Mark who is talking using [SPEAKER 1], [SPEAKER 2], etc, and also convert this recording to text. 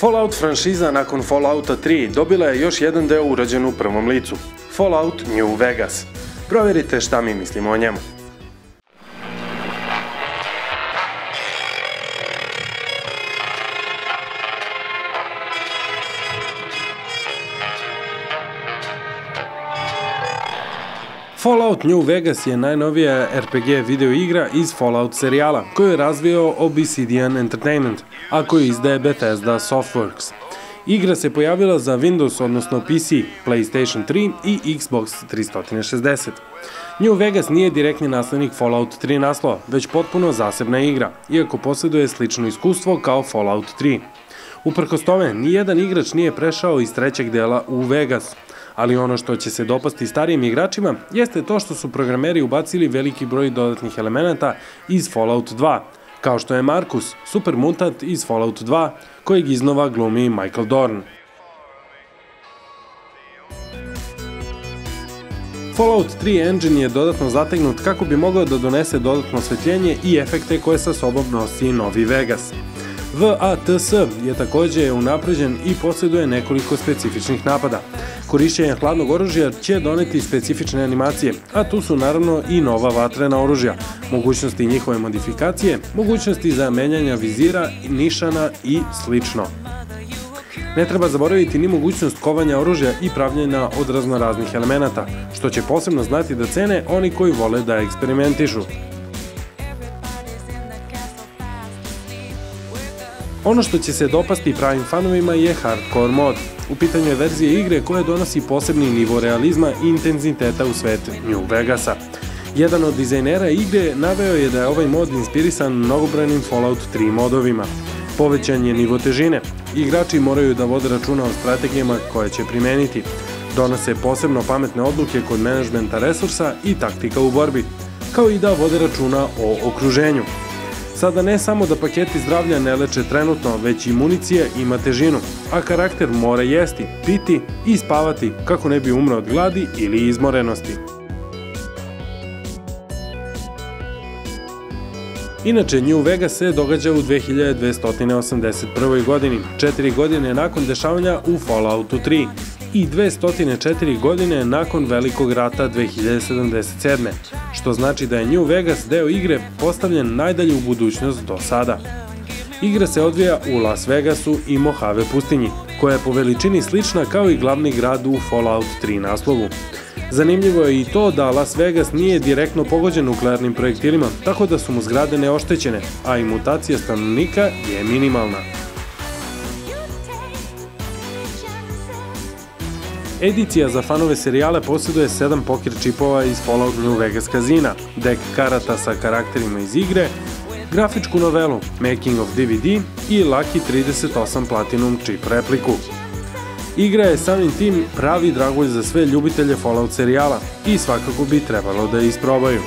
[SPEAKER 1] Fallout franšiza nakon Fallouta 3 dobila je još jedan deo urađen u prvom licu, Fallout New Vegas. Proverite šta mi mislimo o njemu. Fallout New Vegas je najnovija RPG video igra iz Fallout serijala, koju je razvio Obsidian Entertainment, a koju izdaje Bethesda Softworks. Igra se pojavila za Windows, odnosno PC, PlayStation 3 i Xbox 360. New Vegas nije direktni naslednik Fallout 3 naslova, već potpuno zasebna igra, iako posjeduje slično iskustvo kao Fallout 3. Uprkos tome, nijedan igrač nije prešao iz trećeg dela u Vegas, ali ono što će se dopasti starijim igračima jeste to što su programeri ubacili veliki broj dodatnih elemenata iz Fallout 2, kao što je Markus, super mutant iz Fallout 2, kojeg iznova glumi Michael Dorn. Fallout 3 engine je dodatno zategnut kako bi mogao da donese dodatno osvetljenje i efekte koje sa sobom nosi Novi Vegas. VATS je takođe unapređen i posjeduje nekoliko specifičnih napada. Korišćenje hladnog oružja će doneti specifične animacije, a tu su naravno i nova vatrena oružja, mogućnosti njihove modifikacije, mogućnosti za menjanja vizira, nišana i slično. Ne treba zaboraviti ni mogućnost kovanja oružja i pravljenja od raznoraznih elemenata, što će posebno znati da cene oni koji vole da eksperimentišu. Ono što će se dopasti pravim fanovima je hardcore mod. U pitanju je verzija igre koja donosi posebni nivo realizma i intenziteta u svet New Vegasa. Jedan od dizajnera igre naveo je da je ovaj mod inspirisan mnogobrojnim Fallout 3 modovima. Povećan je nivo težine. Igrači moraju da vode računa o strategijama koje će primeniti. Donose posebno pametne odluke kod menadžmenta resursa i taktika u borbi, kao i da vode računa o okruženju. Sada ne samo da paketi zdravlja ne leče trenutno, već i municija ima težinu, a karakter mora jesti, piti i spavati kako ne bi umro od gladi ili izmorenosti. Inače, New Vegas se događa u 2281. godini, četiri godine nakon dešavanja u Falloutu 3, i 204 godine nakon Velikog rata 2077. Što znači da je New Vegas deo igre postavljen najdalje u budućnost do sada. Igra se odvija u Las Vegasu i Mojave pustinji, koja je po veličini slična kao i glavni grad u Fallout 3 naslovu. Zanimljivo je i to da Las Vegas nije direktno pogođen nuklearnim projektilima, tako da su mu zgrade neoštećene, a i mutacija stanovnika je minimalna. Edicija za fanove serijale posjeduje 7 poker čipova iz Fallout New Vegas kazina, dek karata sa karakterima iz igre, grafičku novelu Making of DVD i Lucky 38 Platinum čip repliku. Igra je samim tim pravi dragulj za sve ljubitelje Fallout serijala i svakako bi trebalo da je isprobaju.